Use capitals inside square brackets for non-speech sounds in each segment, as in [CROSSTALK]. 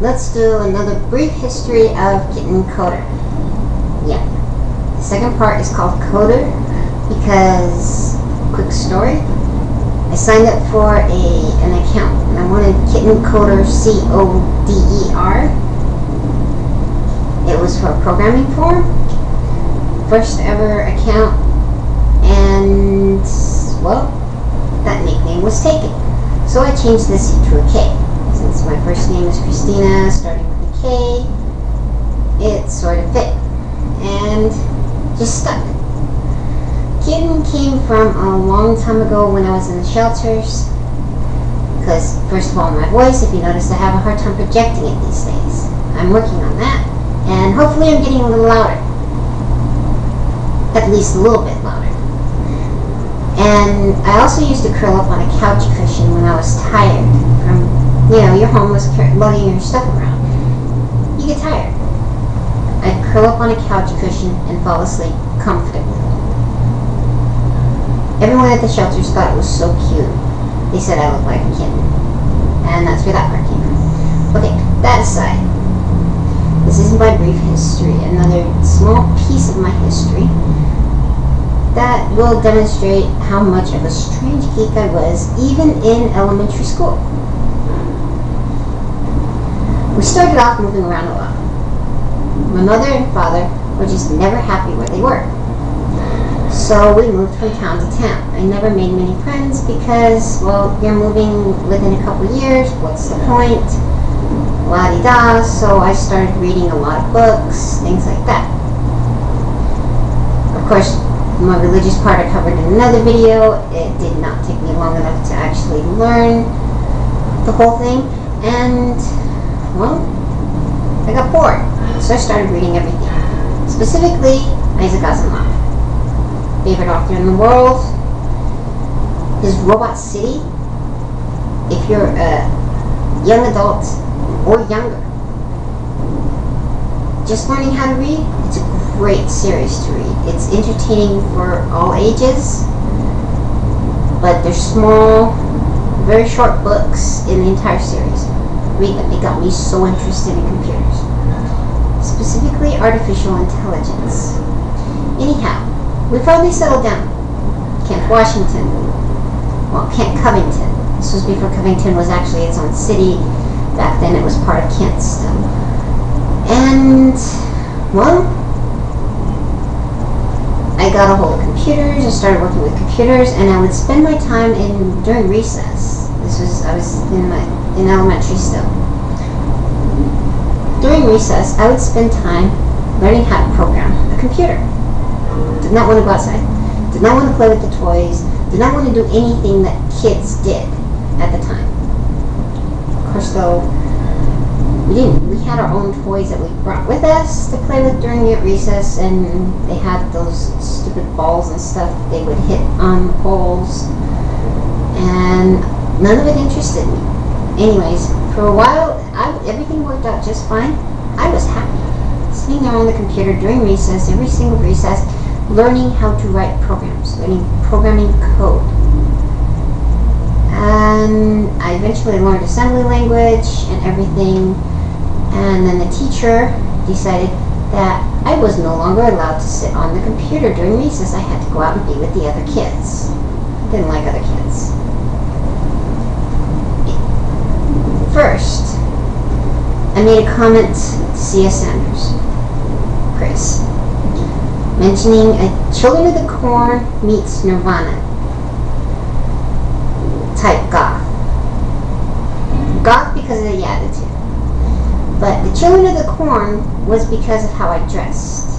let's do another brief history of Kitten Coder. Yeah. The second part is called Coder because, quick story, I signed up for a an account and I wanted Kitten Coder C O D E R. It was for a programming forum. First ever account and well, that nickname was taken. So I changed the C to a K. Since my first name is Christina, starting with a K, it sort of fit. And just stuck. Kitten came from a long time ago when I was in the shelters. Because, first of all, my voice, if you notice, I have a hard time projecting it these days. I'm working on that. And hopefully I'm getting a little louder. At least a little bit louder. And I also used to curl up on a couch cushion when I was tired from, you know, you're homeless lugging your stuff around. You get tired. I'd curl up on a couch cushion and fall asleep comfortably. Everyone at the shelters thought it was so cute. They said I looked like a kitten. And that's where that part came from. Okay, that aside. This is my brief history, another small piece of my history that will demonstrate how much of a strange geek I was even in elementary school. We started off moving around a lot. My mother and father were just never happy where they were. So we moved from town to town. I never made many friends because, well, you're moving within a couple years. What's the point? La di da. So I started reading a lot of books, things like that. Of course, my religious part I covered in another video. It did not take me long enough to actually learn the whole thing. And, well, I got bored. So I started reading everything. Specifically, Isaac Asimov. Favorite author in the world. His Robot City. If you're a young adult or younger, just learning how to read, it's a great series to read. It's entertaining for all ages, but they're small, very short books in the entire series. Them. It got me so interested in computers, specifically artificial intelligence. Anyhow, we finally settled down. Camp Washington. Well, Camp Covington. This was before Covington was actually its own city. Back then it was part of Kent still. And, well, I got a hold of computers, I started working with computers, and I would spend my time in during recess. This was, I was in my, in elementary still. During recess, I would spend time learning how to program a computer. Did not want to go outside. Did not want to play with the toys. Did not want to do anything that kids did at the time. Of course, though, we didn't. We had our own toys that we brought with us to play with during recess, and they had those stupid balls and stuff they would hit on the poles, and none of it interested me. Anyways, for a while, I, everything worked out just fine. I was happy. Sitting there on the computer during recess, every single recess, learning how to write programs, learning programming code. And I eventually learned assembly language and everything. And then the teacher decided that I was no longer allowed to sit on the computer during recess. I had to go out and be with the other kids. I didn't like other kids. First, I made a comment to C.S. Andreas, Chris, mentioning a Children of the Corn meets Nirvana type goth. Goth because of the attitude. But the Children of the Corn was because of how I dressed.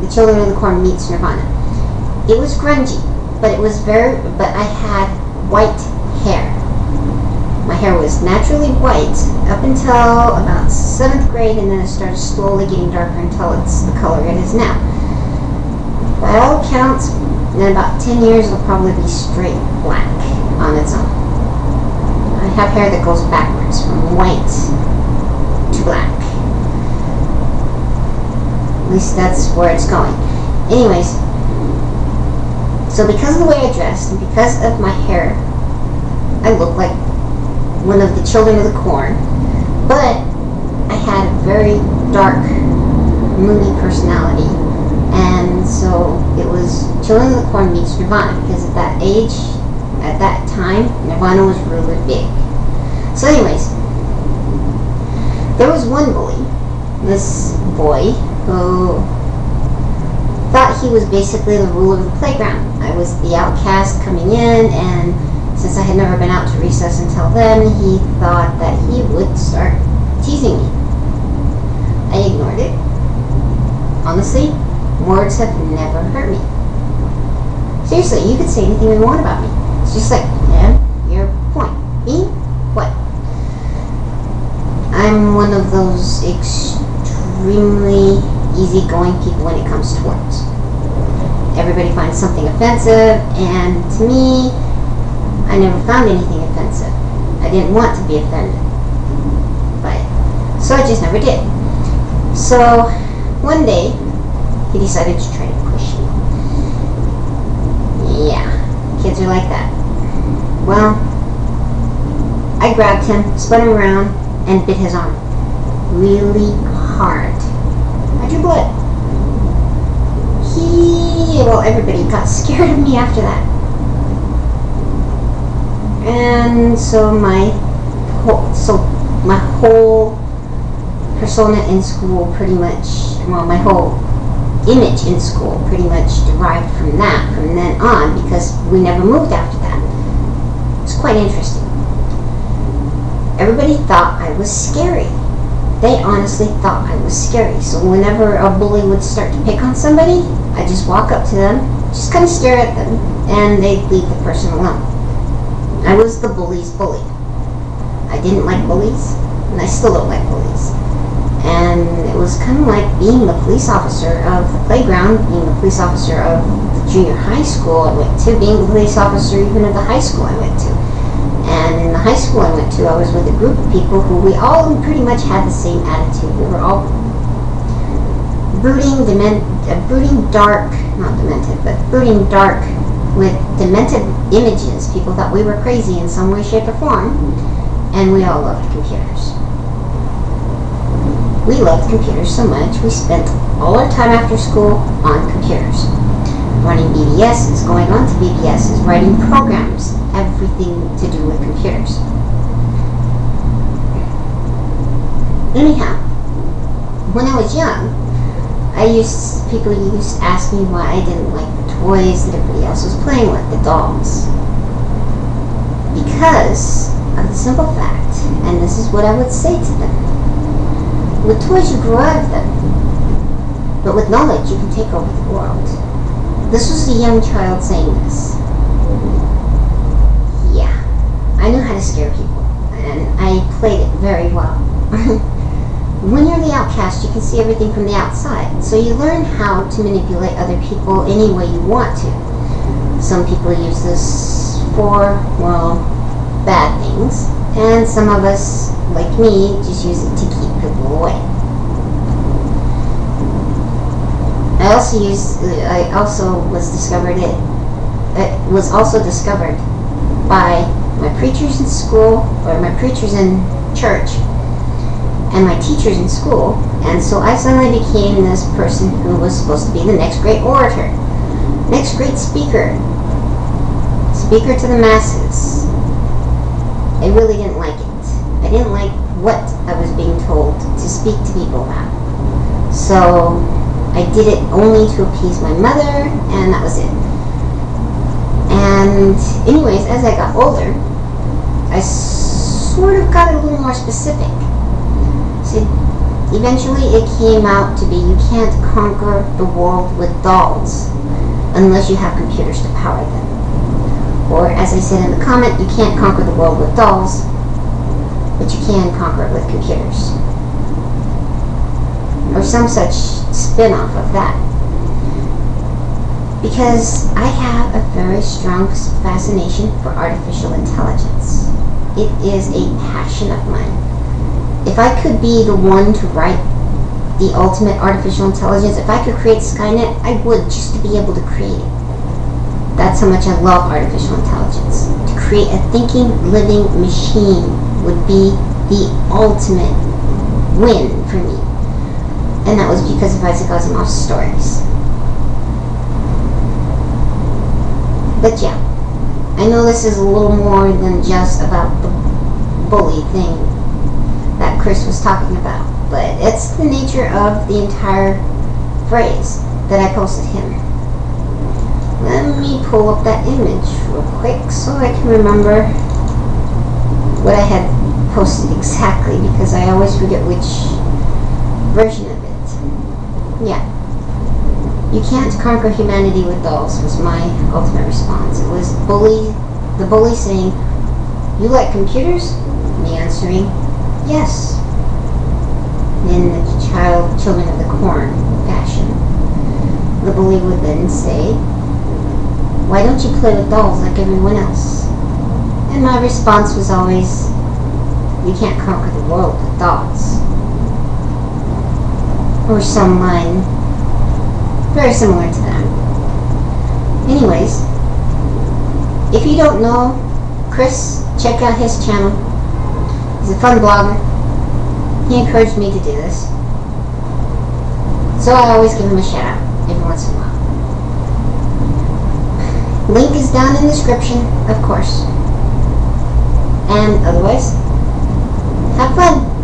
The Children of the Corn meets Nirvana. It was grungy, but it was very, but I had white. My hair was naturally white up until about seventh grade, and then it started slowly getting darker until it's the color it is now. By all accounts, in about 10 years, it'll probably be straight black on its own. I have hair that goes backwards from white to black. At least that's where it's going. Anyways, so because of the way I dressed and because of my hair, I look like children of the corn. But I had a very dark, moody personality. And so it was Children of the Corn meets Nirvana because at that age, at that time, Nirvana was really big. So anyways, there was one bully, this boy, who thought he was basically the ruler of the playground. I was the outcast coming in, and since I had never been out to recess until then, he thought that he would start teasing me. I ignored it. Honestly, words have never hurt me. Seriously, you could say anything you want about me. It's just like, yeah, your point. Me? What? I'm one of those extremely easygoing people when it comes to words. Everybody finds something offensive, and to me, I never found anything offensive. I didn't want to be offended by it. So I just never did. So one day, he decided to try to push me. Yeah, kids are like that. Well, I grabbed him, spun him around, and bit his arm. Really hard. I drew blood. He, well, everybody got [LAUGHS] scared of me after that. And so my whole, so my whole persona in school pretty much, well, my whole image in school pretty much derived from that from then on because we never moved after that. It's quite interesting. Everybody thought I was scary. They honestly thought I was scary. So whenever a bully would start to pick on somebody, I just walk up to them, just kind of stare at them, and they'd leave the person alone. I was the bully's bully. I didn't like bullies, and I still don't like bullies. And it was kind of like being the police officer of the playground, being the police officer of the junior high school I went to, being the police officer even of the high school I went to. And in the high school I went to, I was with a group of people who we all pretty much had the same attitude. We were all brooding, dement, uh, brooding dark, not demented, but brooding dark with demented images. People thought we were crazy in some way, shape, or form, and we all loved computers. We loved computers so much, we spent all our time after school on computers. Running BBSs, going on to BBSs, writing programs, everything to do with computers. Anyhow, when I was young, I used people used to ask me why I didn't like toys that everybody else was playing with, the dolls. Because of the simple fact, and this is what I would say to them. With toys you grow out of them. But with knowledge you can take over the world. This was a young child saying this. Yeah. I knew how to scare people. And I played it very well. [LAUGHS] when you're the outcast, you can see everything from the outside. So you learn how to manipulate other people any way you want to. Some people use this for, well, bad things. And some of us, like me, just use it to keep people away. I also used, I also was discovered it, it was also discovered by my preachers in school, or my preachers in church, and my teachers in school. And so I suddenly became this person who was supposed to be the next great orator, next great speaker, speaker to the masses. I really didn't like it. I didn't like what I was being told to speak to people about. So I did it only to appease my mother, and that was it. And anyways, as I got older, I sort of got a little more specific. See, eventually it came out to be you can't conquer the world with dolls unless you have computers to power them. Or as I said in the comment, you can't conquer the world with dolls, but you can conquer it with computers. Or some such spin-off of that. Because I have a very strong fascination for artificial intelligence. It is a passion of mine. If I could be the one to write the ultimate artificial intelligence, if I could create Skynet, I would just to be able to create it. That's how much I love artificial intelligence. To create a thinking, living machine would be the ultimate win for me. And that was because of Isaac Asimov's stories. But yeah, I know this is a little more than just about the bully thing that Chris was talking about, but it's the nature of the entire phrase that I posted him. Let me pull up that image real quick so I can remember what I had posted exactly because I always forget which version of it. Yeah. You can't conquer humanity with dolls was my ultimate response. It was bully, the bully saying, you like computers? Me answering, yes. In the child, children of the corn fashion. The bully would then say, why don't you play with dolls like everyone else? And my response was always, you can't conquer the world with dolls. Or some line very similar to that. Anyways, if you don't know Chris, check out his channel. He's a fun blogger. He encouraged me to do this. So I always give him a shout out every once in a while. [LAUGHS] Link is down in the description, of course. And otherwise, have fun.